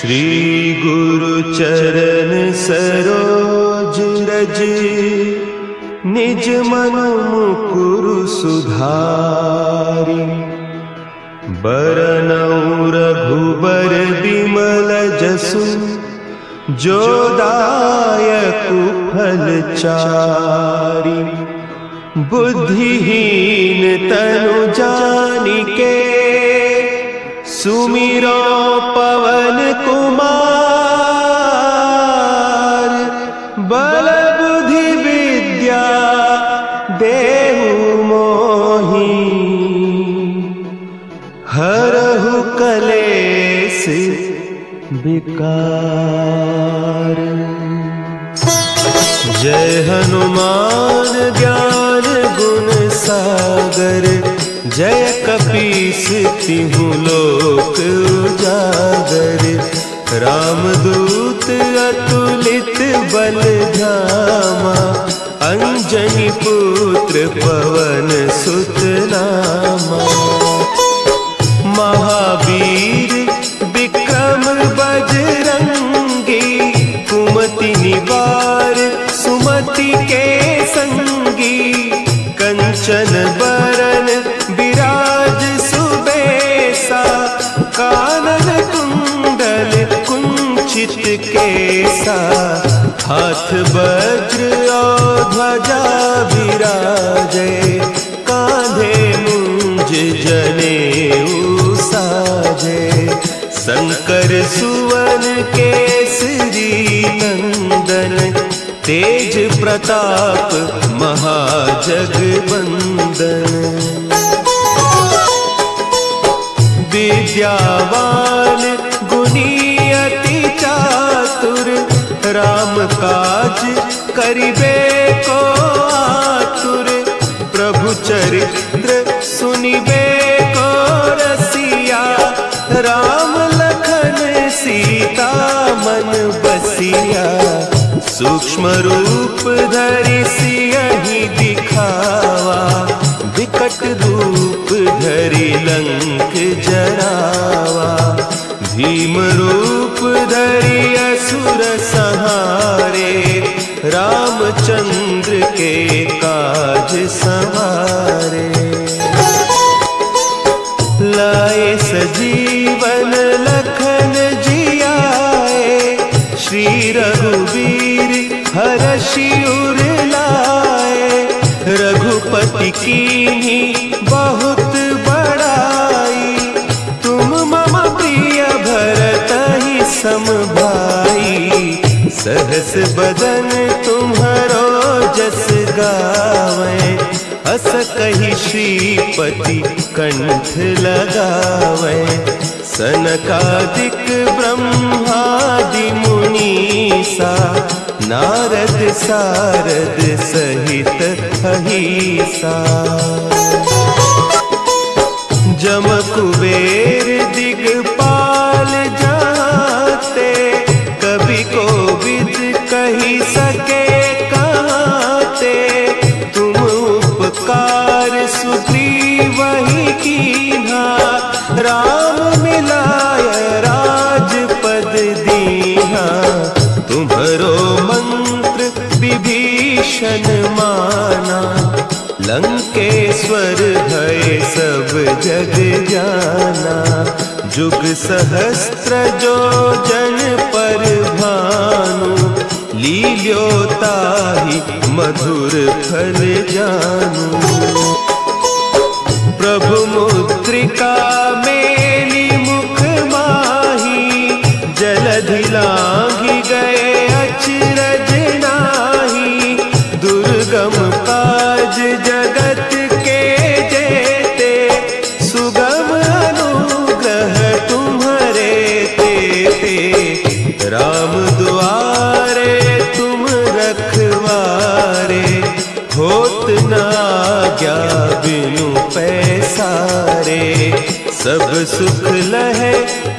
श्री गुरु चरण सरोज रज, निज मन मुकुरु सुधारी। बरनऊ रघुबर बिमल जसु, जो दायक फल चारी। बुद्धिहीन तनु जानिके, सुमिरो पवन विकार जय हनुमान ज्ञान गुण सागर, जय कपीस तिहु लोक उजागर। रामदूत अतुलित बल धामा, अंजनी पुत्र पवन सुत नामा बजरंगी कुमति निवार, सुमति के संगी। कंचन बरन विराज सुबेसा, कानन कुंडल कुंचित केसा। हाथ वज्र ध्वजा विराजे, कांधे मुंज जनेऊ साजे। शंकर सुवन केसरी नंदन, तेज प्रताप महाजगबंदन। विद्यावान गुणियति चातुर, राम काज करिबे को आतुर। प्रभु चरित्र सुनिबे सूक्ष्म रूप धरि सियहि दिखावा, विकट रूप धरि लंक जरावा। भीम रूप धरि असुर सहारे, रामचंद्र के काज सवारे। लाए सजीवन शिवर लाए रघुपति की बहुत बड़ाई। तुम मम प्रिय भरत ही सम भाई। सहस बदन तुम्हारो जस गावे। अस कही श्रीपति कंठ लगावे। सनकादिक ब्रह्मादि मुनीसा नारद सारद सहित अहिसा। जम कुबेर दिगपाल लंकेश्वर भय सब जग जाना। जुग सहस्त्र जो जन पर भानु, लील्योताहि मधुर फल जानू। सारे सब सुख लहे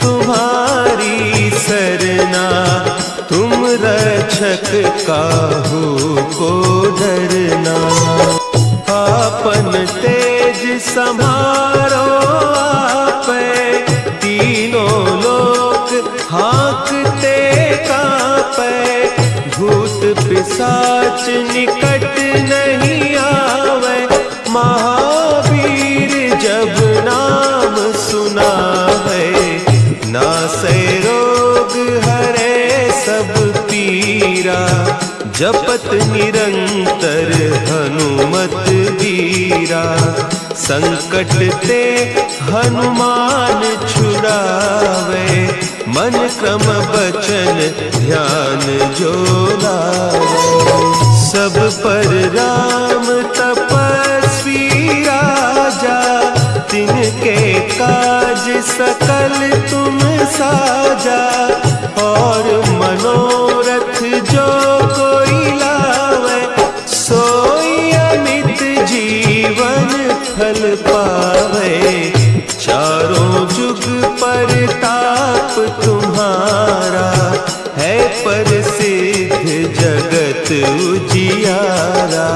तुम्हारी सरना। तुम रक्षक काहू को धरना। आपन तेज समारो आप, तीनों लोक हाँकते कापे। भूत पिशाच निकट जपत निरंतर हनुमत वीरा, संकट ते हनुमान छुड़ावे, मन क्रम बचन ध्यान जो सब पर राम तपस्वी राजा, तिनके काज सकल तुम साजा, और मनोरथ पर ताप तुम्हारा है पर सिद्ध जगत उजियारा।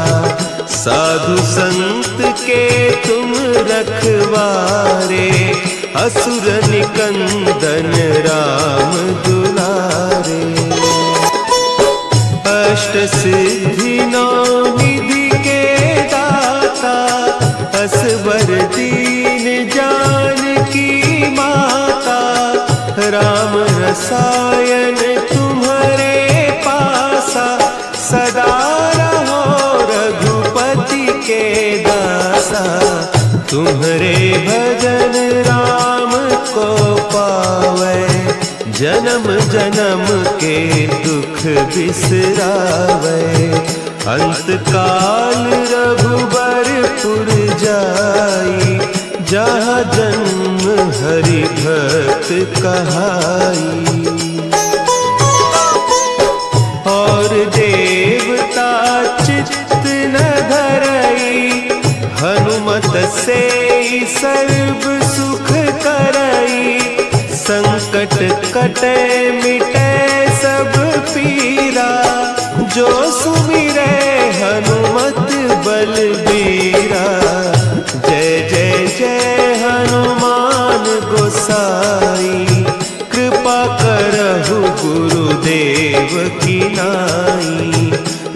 साधु संत के तुम रखवारे, असुर निकंदन राम दुलारे। अष्ट सिद्धि राम रसायन तुम्हारे पासा, सदा रहो रघुपति के दासा। तुम्हारे भजन राम को पावे, जन्म जन्म के दुख बिसरावे। अंत काल रघुबरपुर जाई जहाँ जन्म हरि भक्त कहाई। और देवता चित्त न धरई, हनुमत से सर्व सुख करई। संकट कटे मिटे गुरुदेव नाई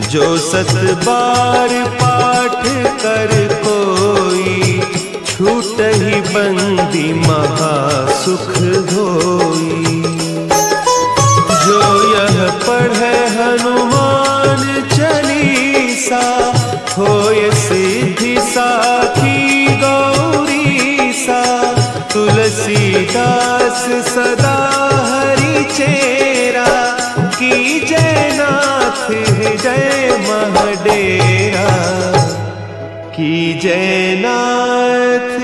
जो सत बार पाठ कर कोई, छूट ही बंदी महासुख धोई। जो यह पढ़े हनुमान चालीसा, होय सिद्धि साखी गौरी सा तुलसीदास सदा जय महडेरा की जयनाथ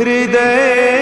हृदय